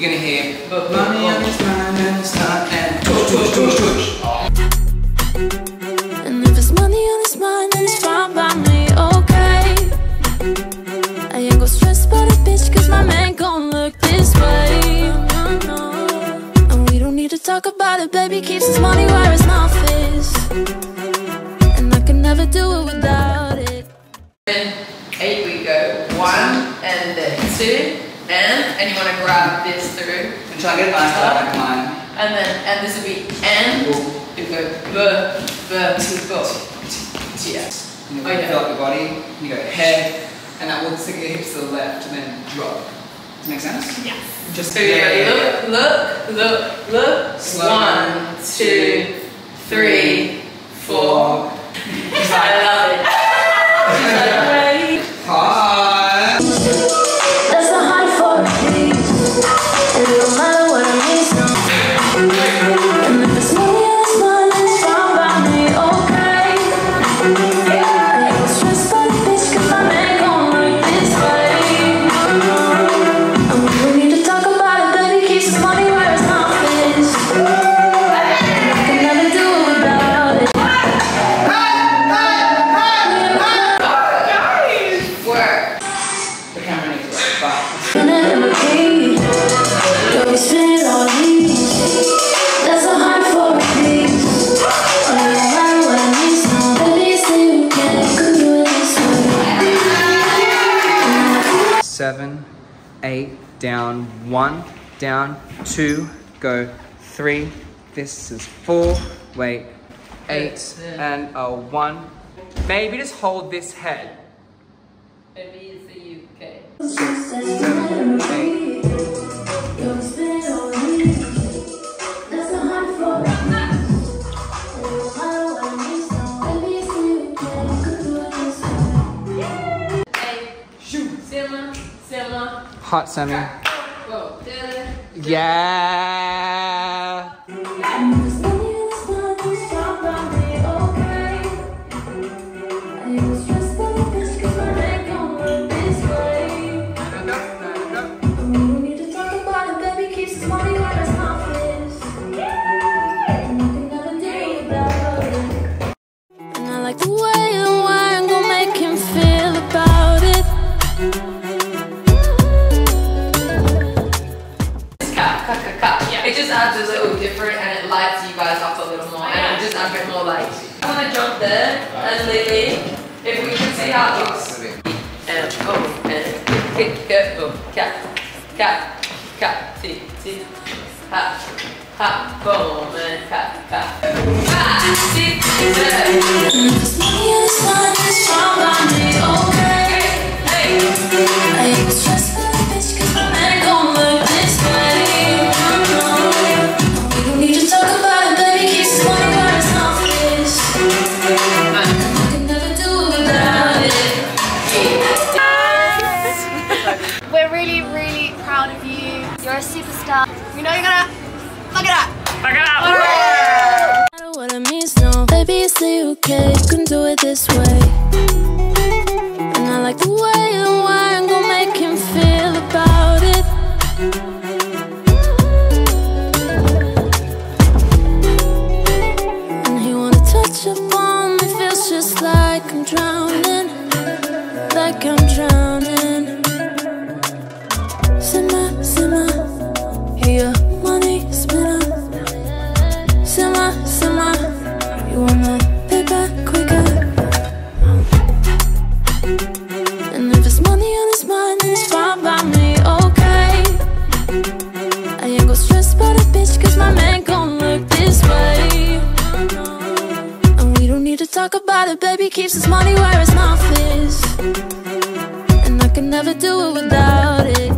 you're gonna hear money on his mind and it's not and tush tush tush tush. And if it's money on his mind, then it's fine by me, okay. I ain't gon' stress about a bitch, cause my man gon' look this way. And we don't need to talk about it, baby. Keeps his money where his mouth is. And I can never do it without it. Then eight we go one and then two and and you want to grab this through And try and get a nice part like mine. and then and this will be and you go b b b yeah. And you Oh, yeah. fill up your body, you go head, and that will stick your hips to the left and then drop. Does that make sense? Yeah. Just So you ready? Look, look, look, look. Slow. One, two, three, eight, down, one, down, two, go, three, this is four, wait, eight, and a one. Maybe just hold this head. Maybe it's the UK. Hot semi. Yeah. Different and lights you guys up a little more and it just adds a bit more light. I'm gonna jump there and Lilly, if we can see how it looks. And oh, and kick, kick, oh, cat, cat, cat, see, see, ha, ha, boom, and cat, cat. Ah, see, a superstar. We know you're gonna fuck it up. Fuck it up. matter what it means, no. Baby, it's the UK, you can do it this way. And I like the way the wine gon' make him feel about it. And he wanna touch upon me, feels just like I'm drowning, like I'm drowning. Talk about it, baby, keeps his money where his mouth is. And I can never do it without it.